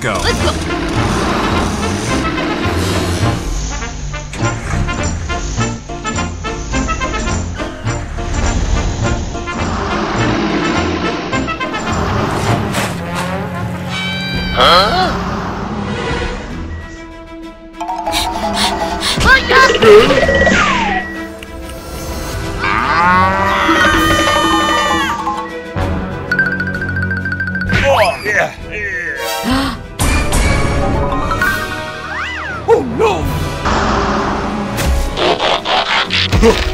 Let's go. Let's go. Oh, Oh.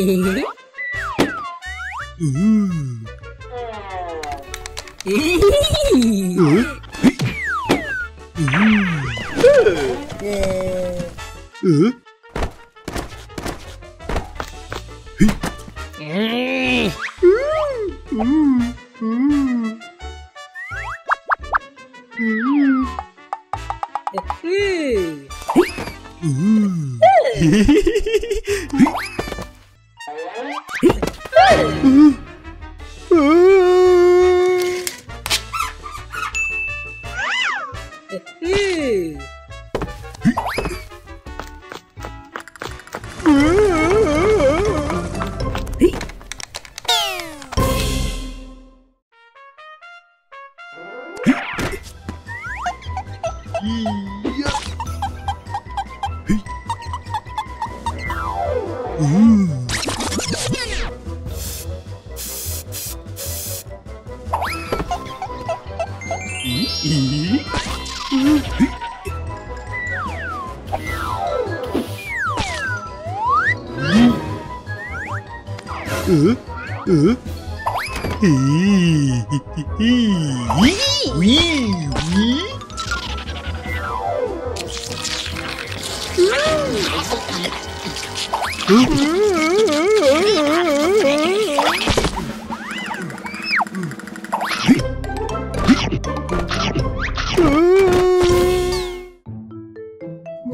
Hehehehe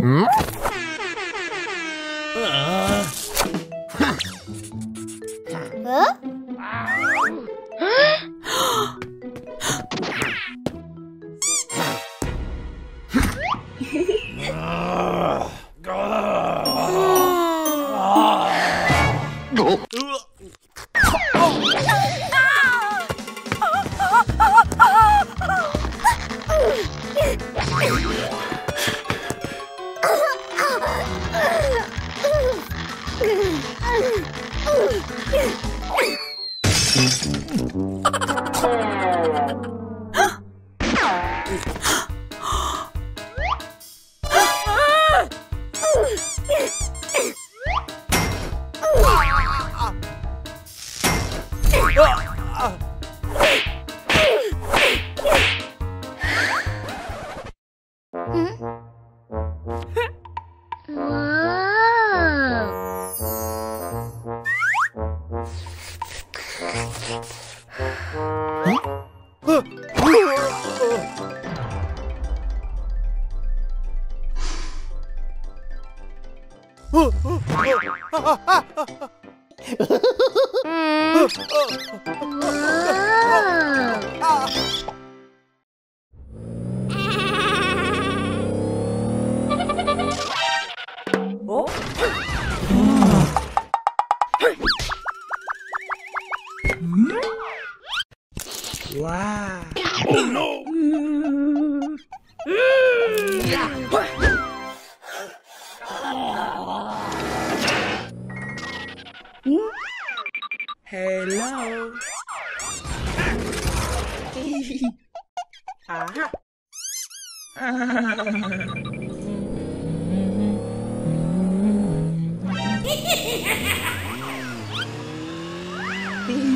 Mm. Wow.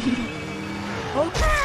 Okay,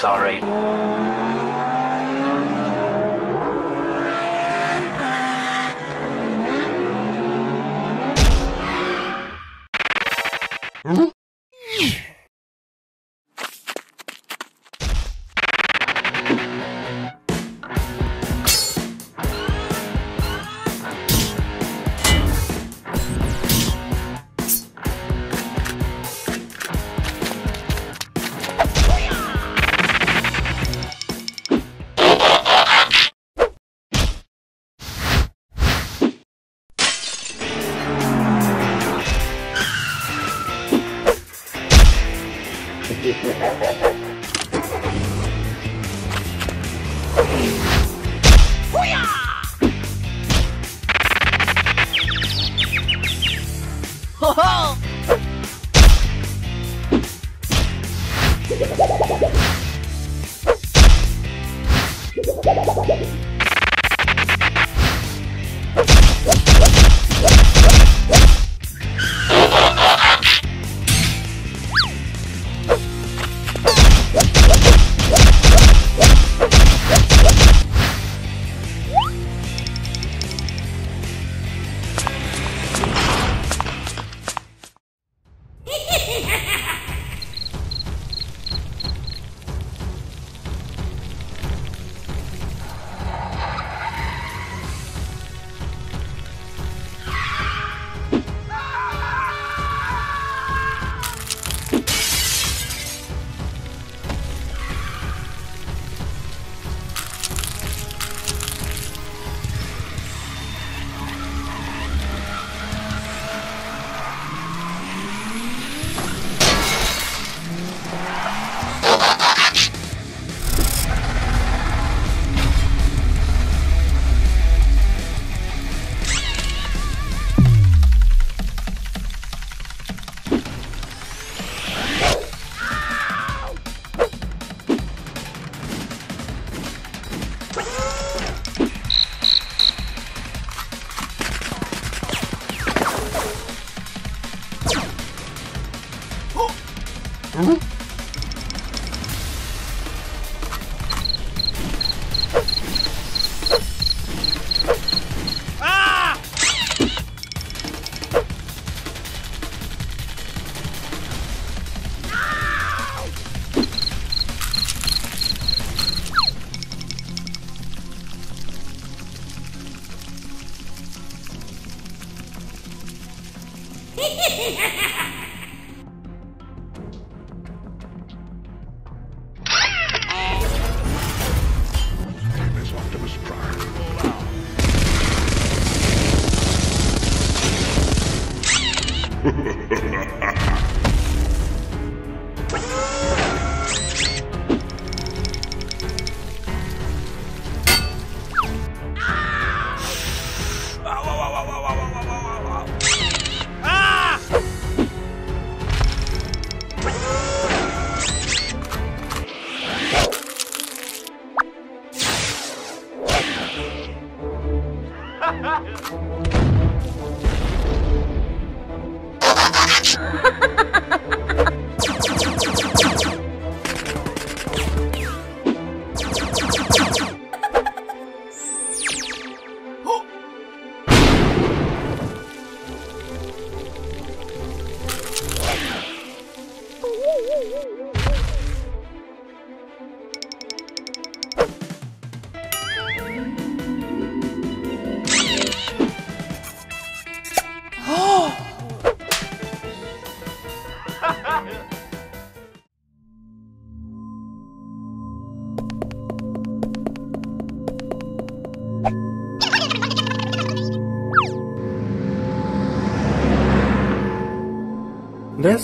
sorry.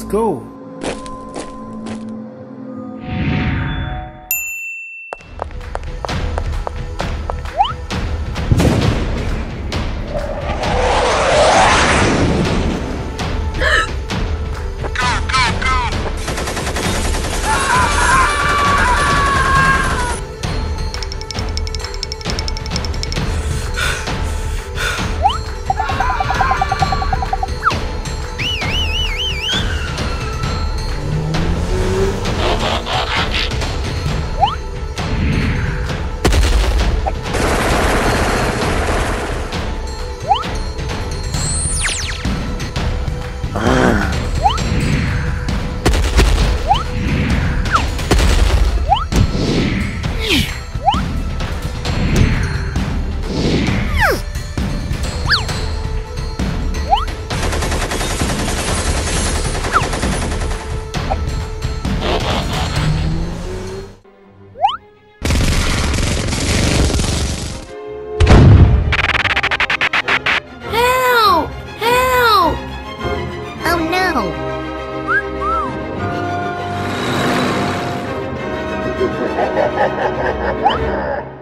Go. Ha ha ha ha ha!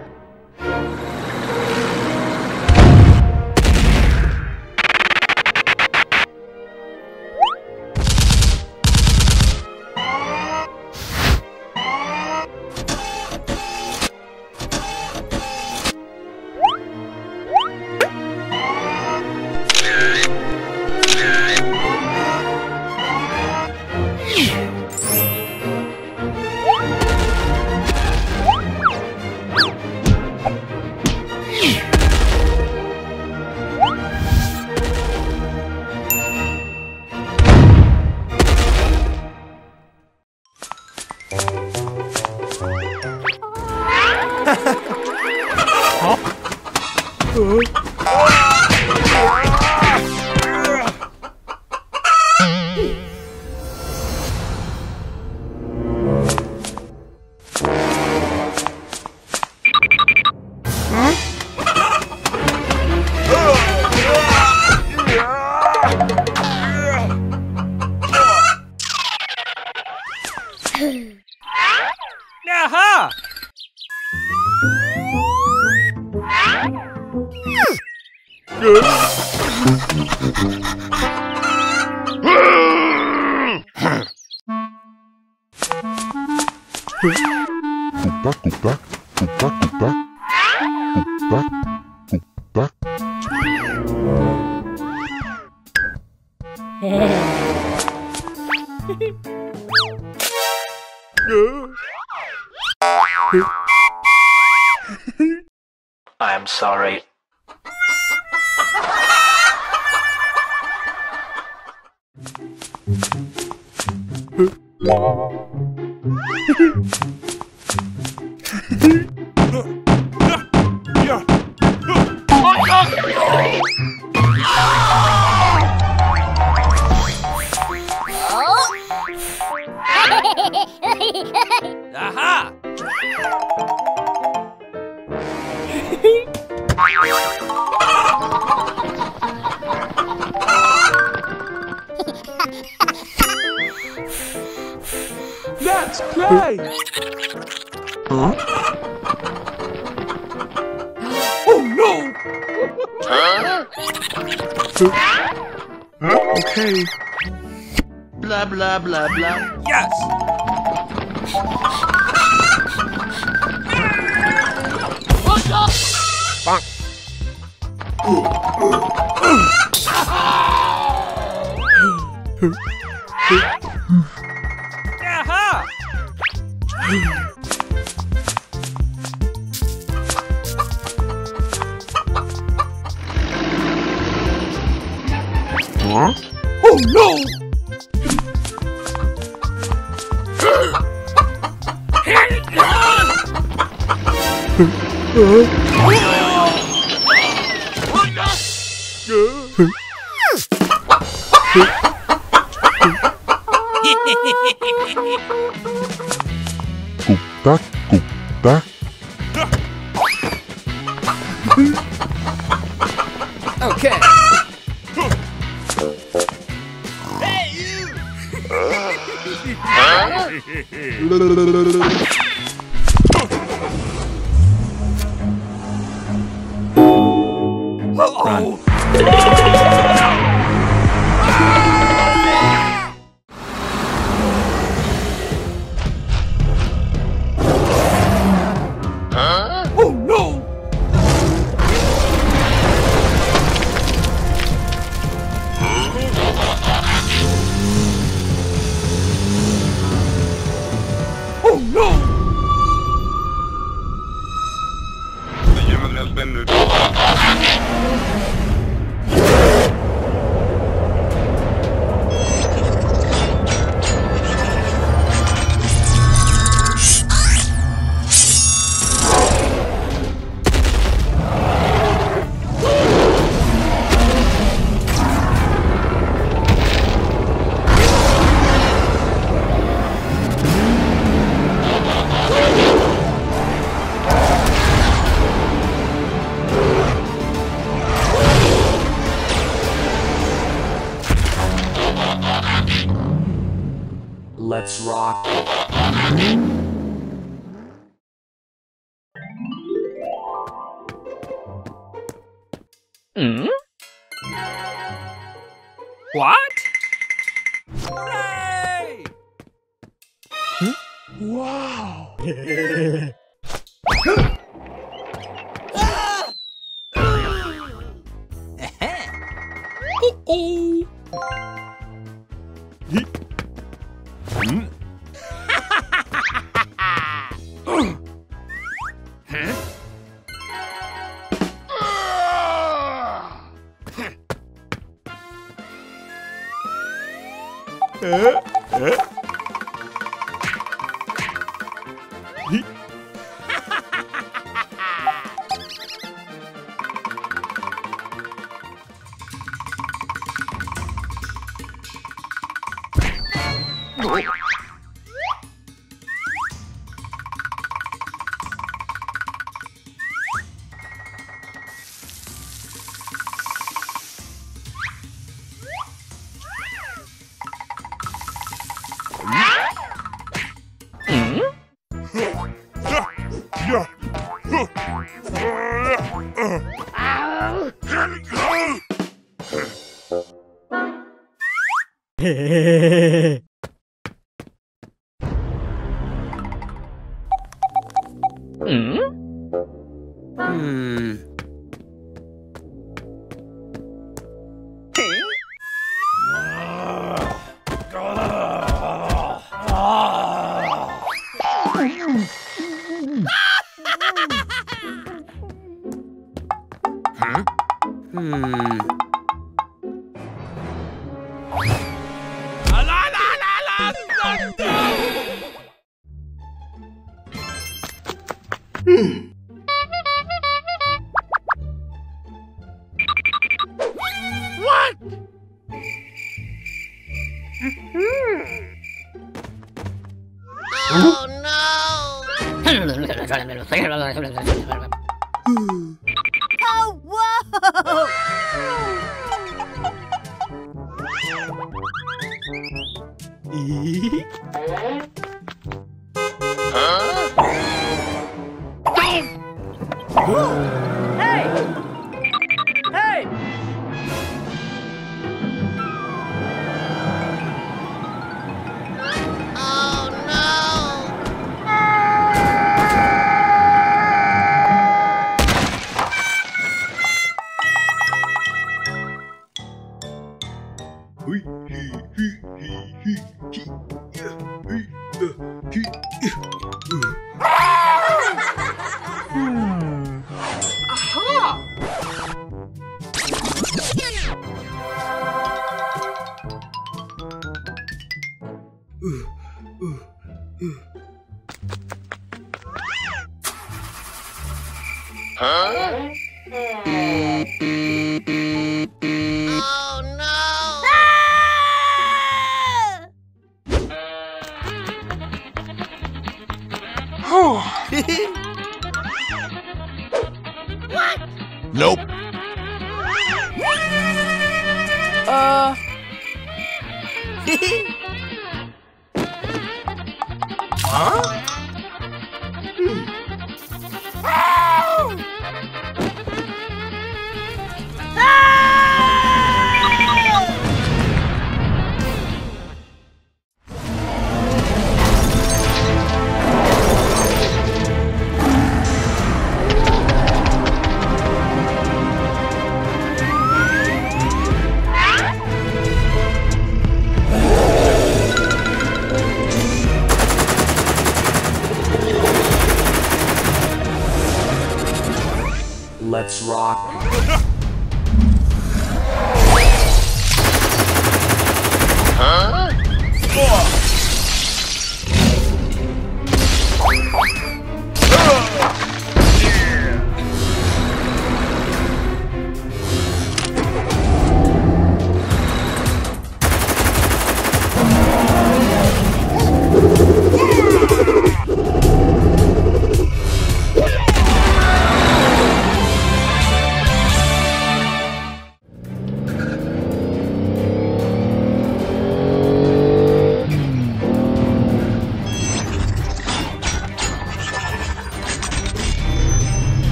Aha! Nope.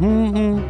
Ooh.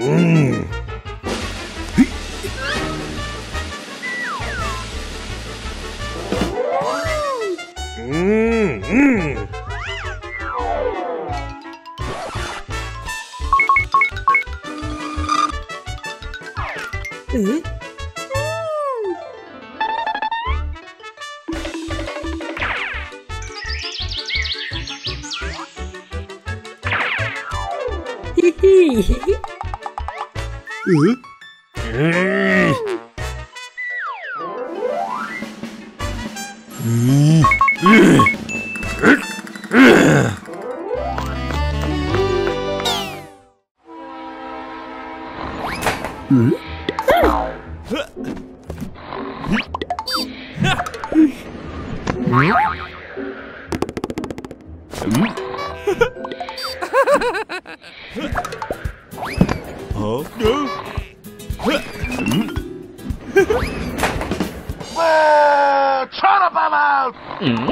嗯。Huh?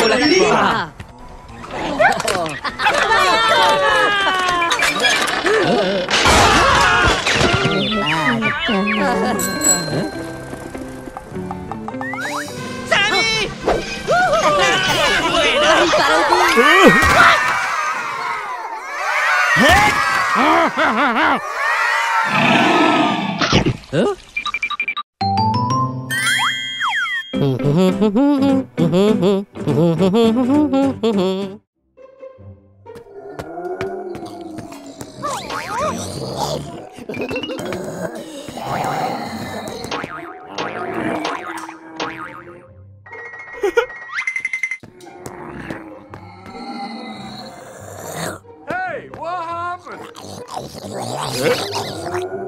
cô là thằng quà Hey, what happened?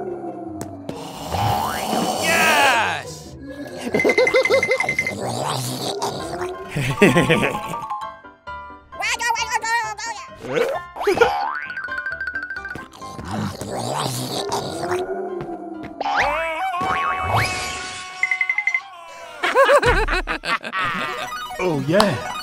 Oh yeah.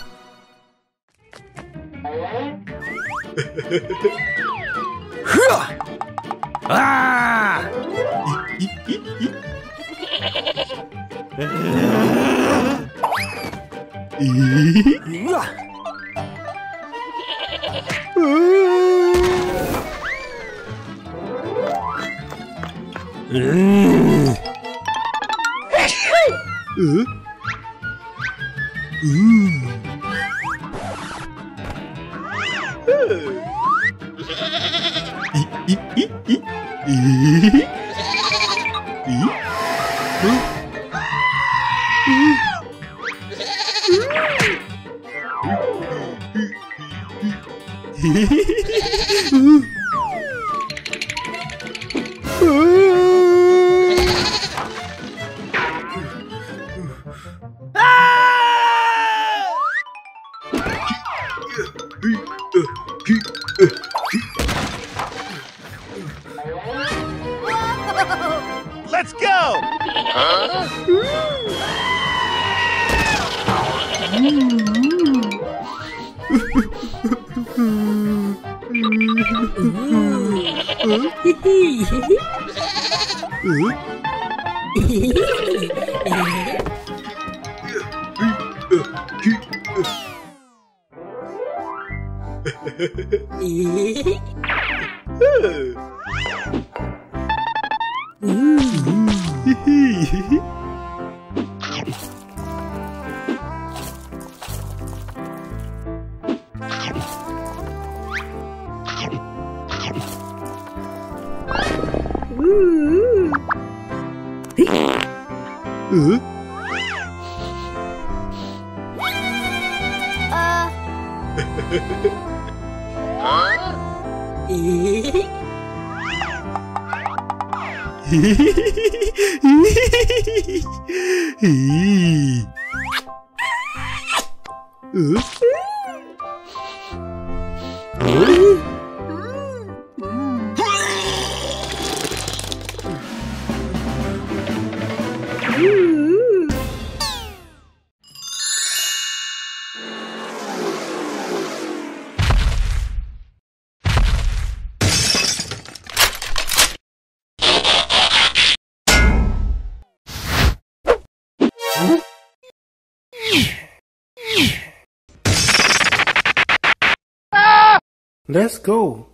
Let's Let's go.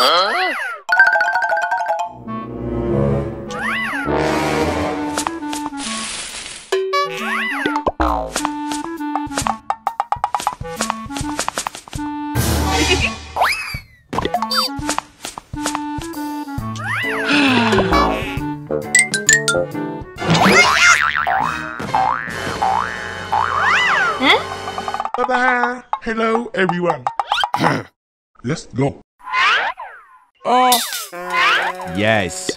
Huh? Everyone. Let's go. Oh. Yes.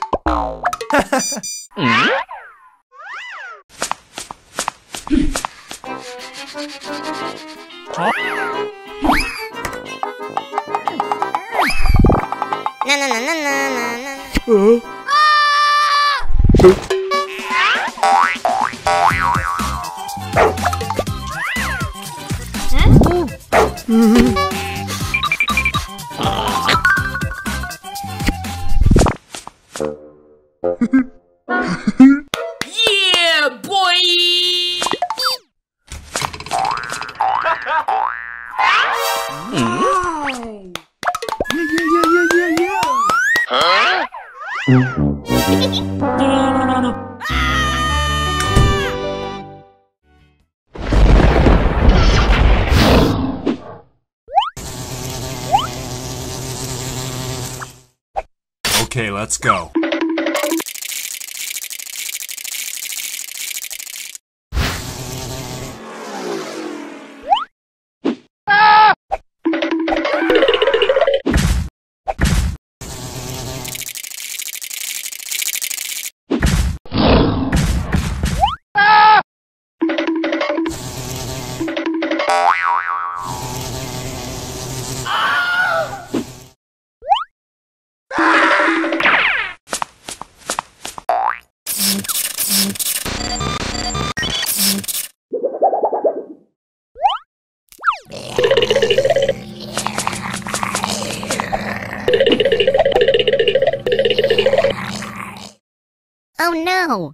wow.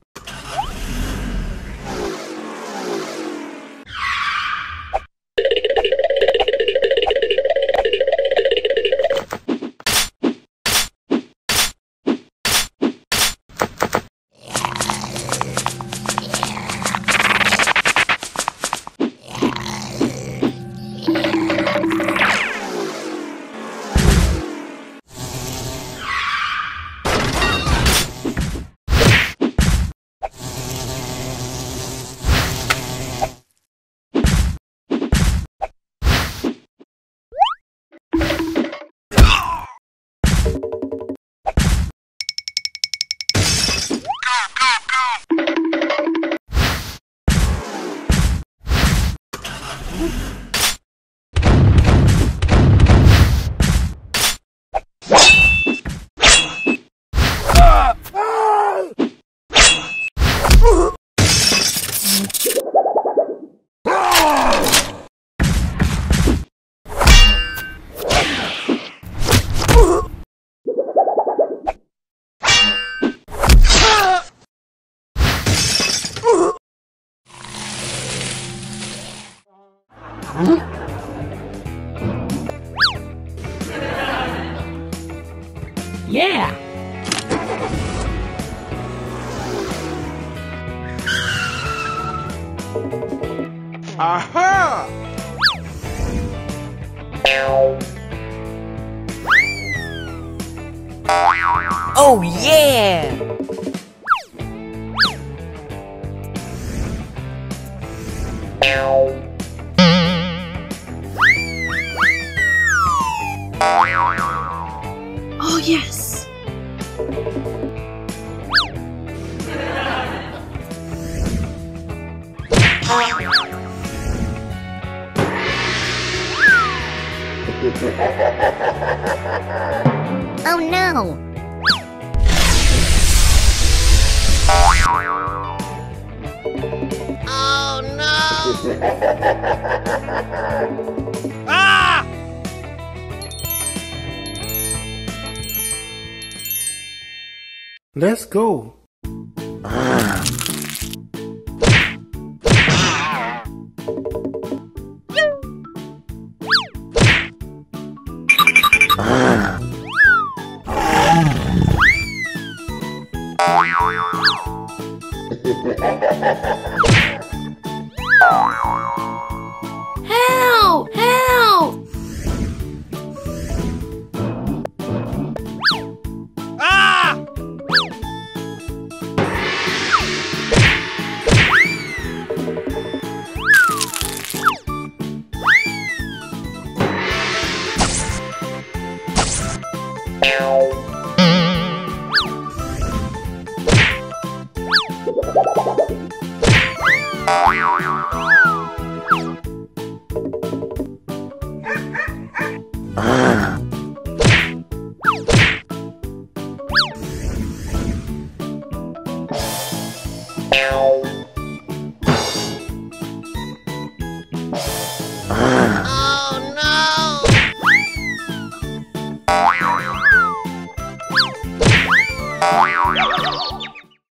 Yeah! Oh, yes. Oh no! Let's go.